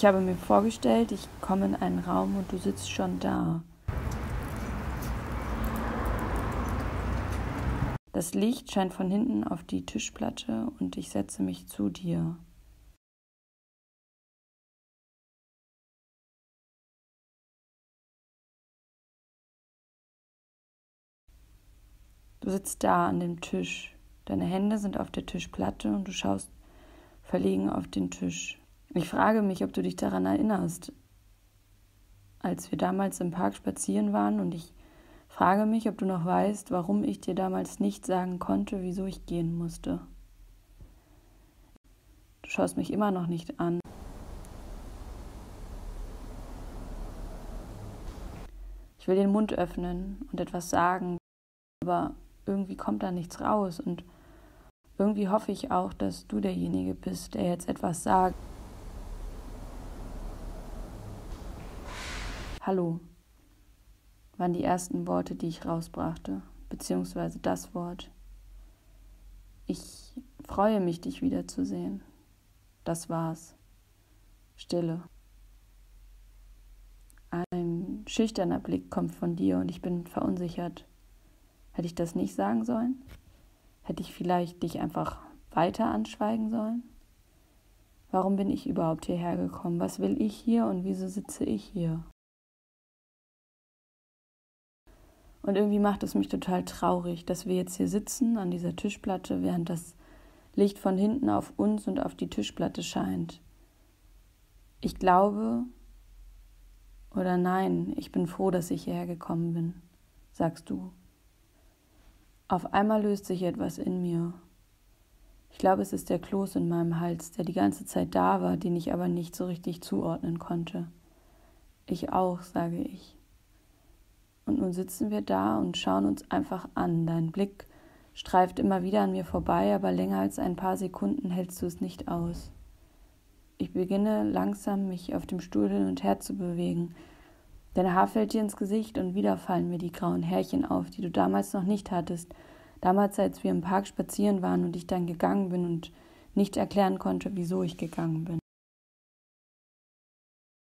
Ich habe mir vorgestellt, ich komme in einen Raum und du sitzt schon da. Das Licht scheint von hinten auf die Tischplatte und ich setze mich zu dir. Du sitzt da an dem Tisch. Deine Hände sind auf der Tischplatte und du schaust verlegen auf den Tisch. Ich frage mich, ob du dich daran erinnerst, als wir damals im Park spazieren waren und ich frage mich, ob du noch weißt, warum ich dir damals nicht sagen konnte, wieso ich gehen musste. Du schaust mich immer noch nicht an. Ich will den Mund öffnen und etwas sagen, aber irgendwie kommt da nichts raus und irgendwie hoffe ich auch, dass du derjenige bist, der jetzt etwas sagt. Hallo waren die ersten Worte, die ich rausbrachte, beziehungsweise das Wort. Ich freue mich, dich wiederzusehen. Das war's. Stille. Ein schüchterner Blick kommt von dir und ich bin verunsichert. Hätte ich das nicht sagen sollen? Hätte ich vielleicht dich einfach weiter anschweigen sollen? Warum bin ich überhaupt hierher gekommen? Was will ich hier und wieso sitze ich hier? Und irgendwie macht es mich total traurig, dass wir jetzt hier sitzen an dieser Tischplatte, während das Licht von hinten auf uns und auf die Tischplatte scheint. Ich glaube oder nein, ich bin froh, dass ich hierher gekommen bin, sagst du. Auf einmal löst sich etwas in mir. Ich glaube, es ist der Kloß in meinem Hals, der die ganze Zeit da war, den ich aber nicht so richtig zuordnen konnte. Ich auch, sage ich. Und nun sitzen wir da und schauen uns einfach an. Dein Blick streift immer wieder an mir vorbei, aber länger als ein paar Sekunden hältst du es nicht aus. Ich beginne langsam, mich auf dem Stuhl hin und her zu bewegen. Dein Haar fällt dir ins Gesicht und wieder fallen mir die grauen Härchen auf, die du damals noch nicht hattest. Damals, als wir im Park spazieren waren und ich dann gegangen bin und nicht erklären konnte, wieso ich gegangen bin.